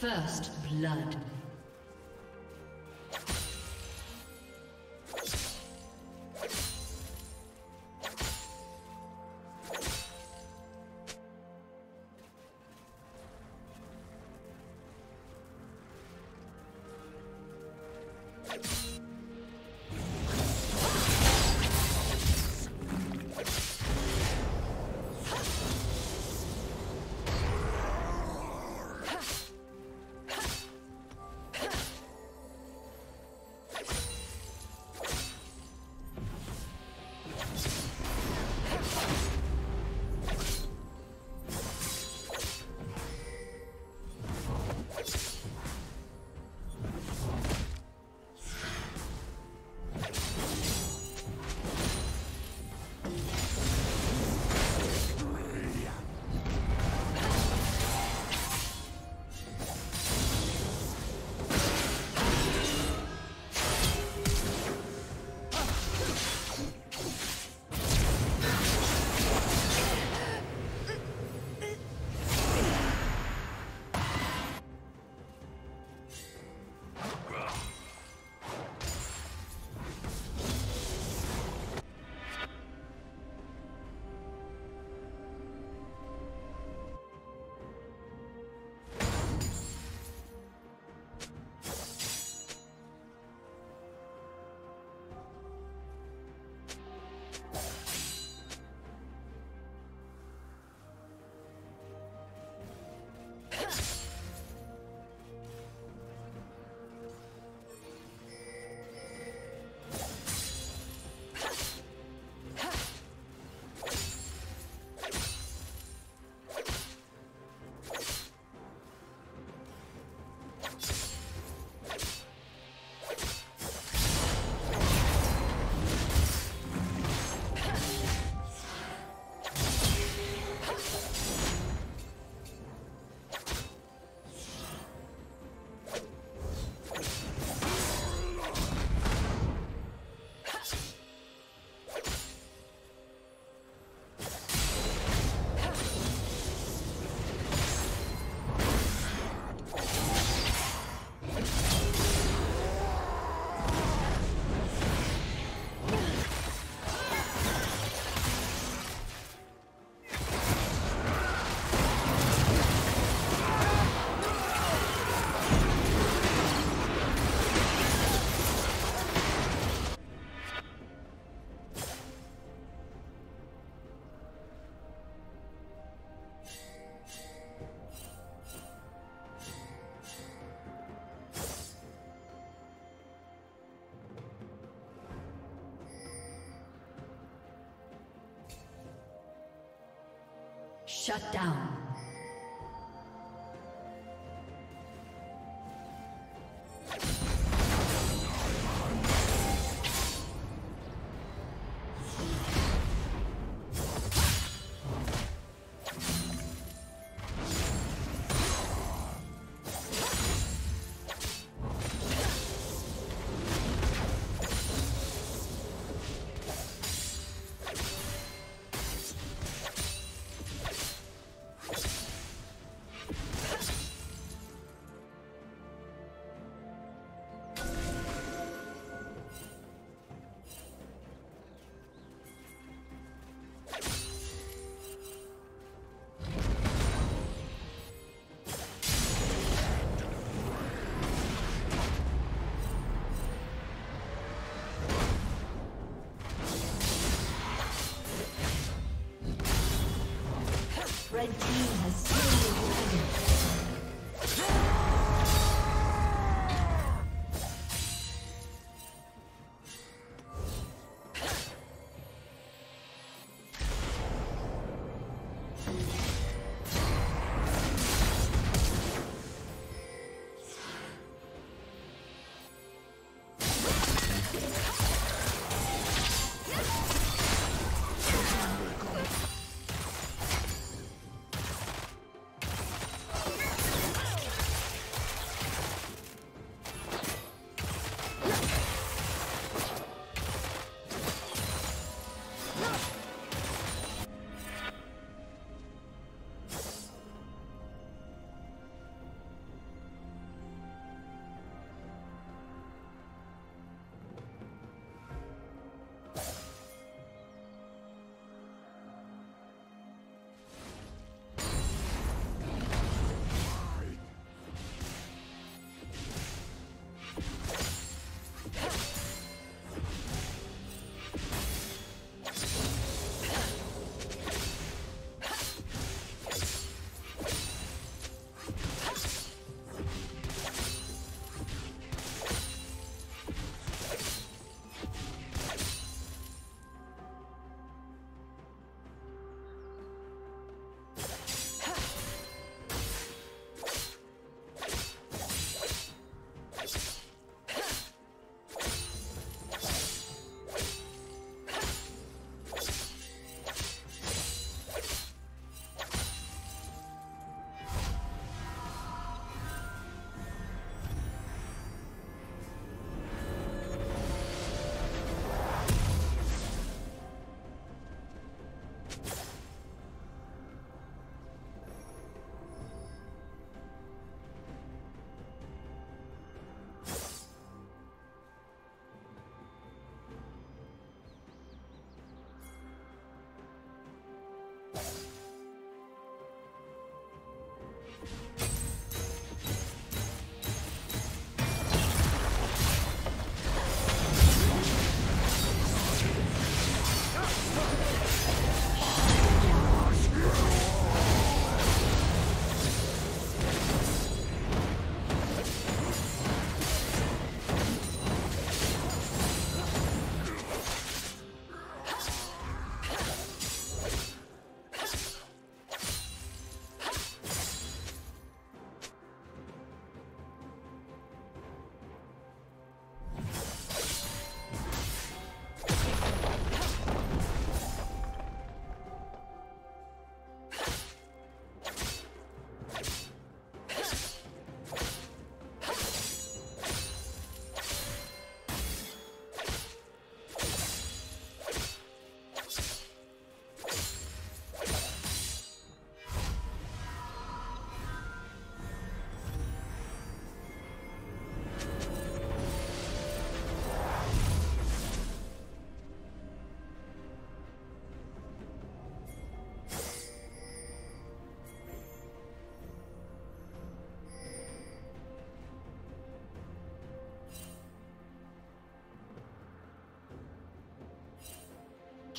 First blood. Shut down. Red team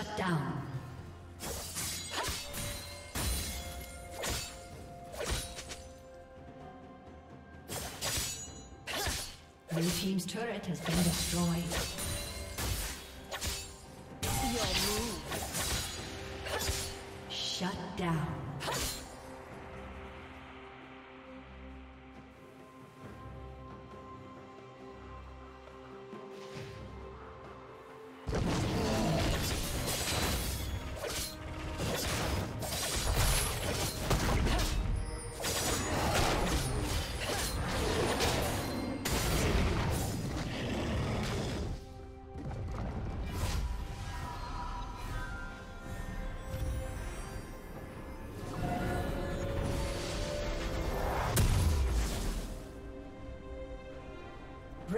Shut down. Blue Team's turret has been destroyed. Shut down.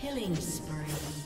Killing spree.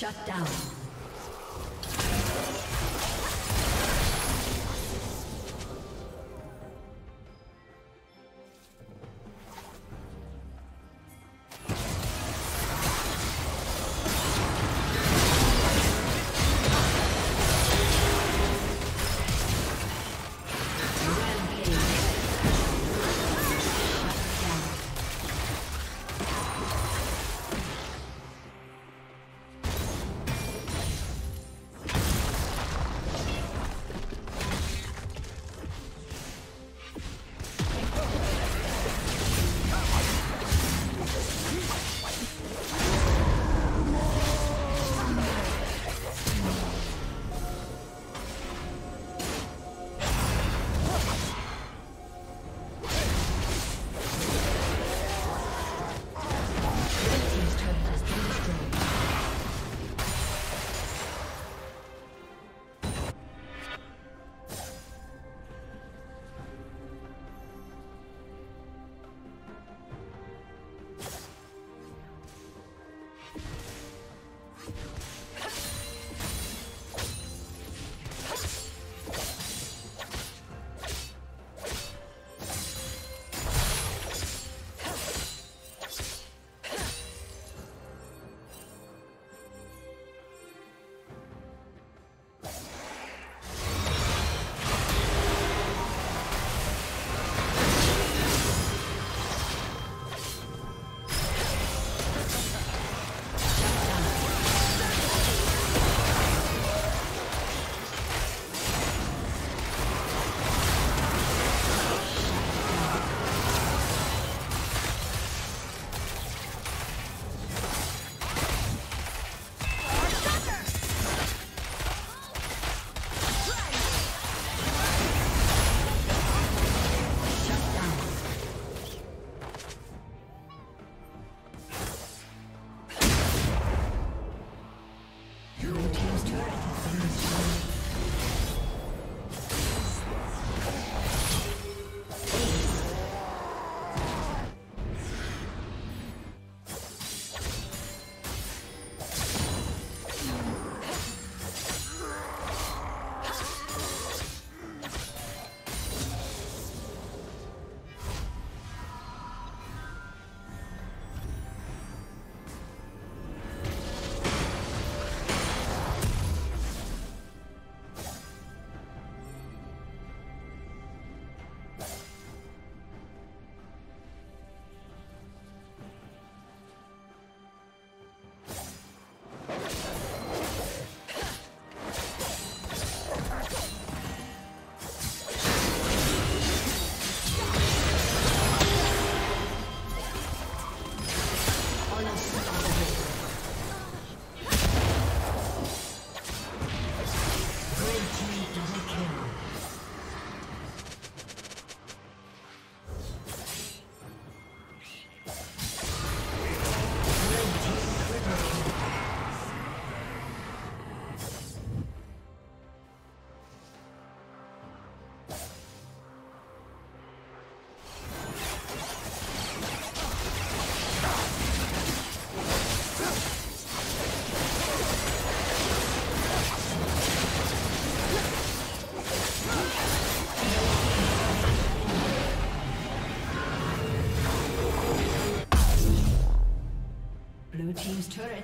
Shut down.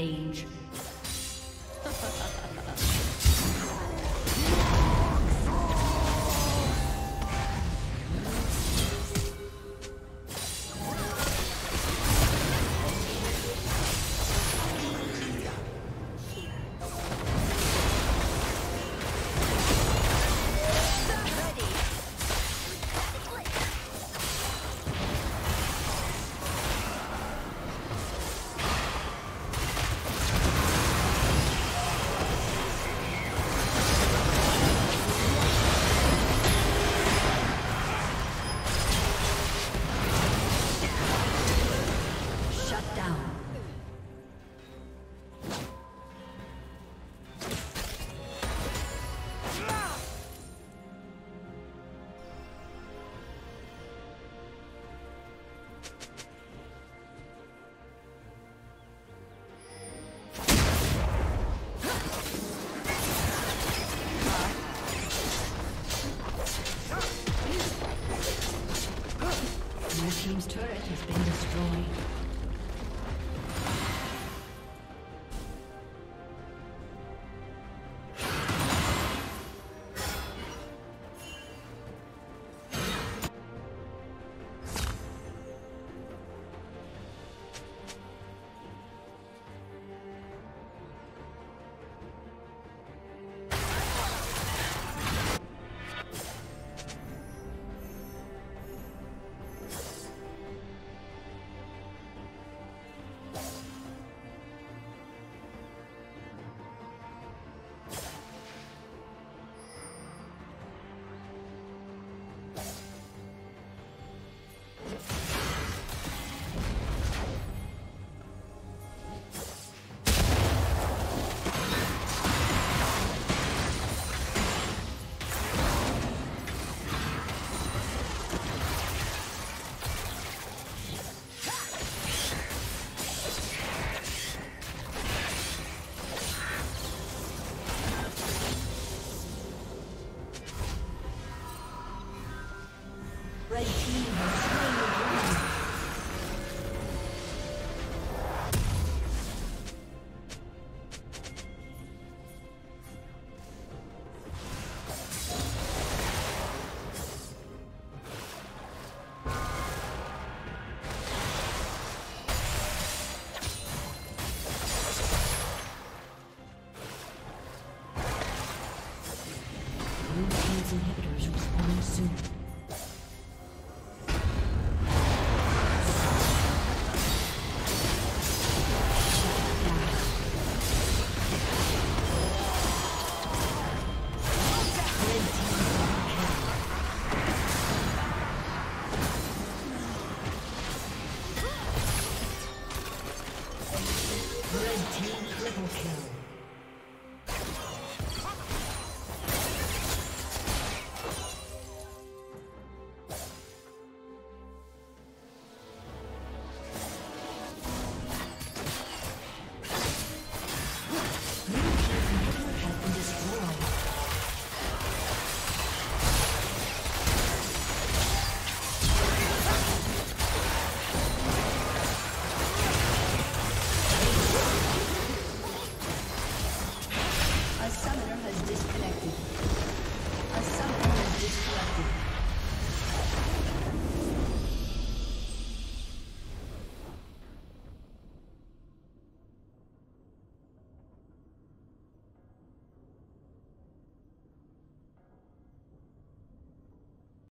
Rampage. Has been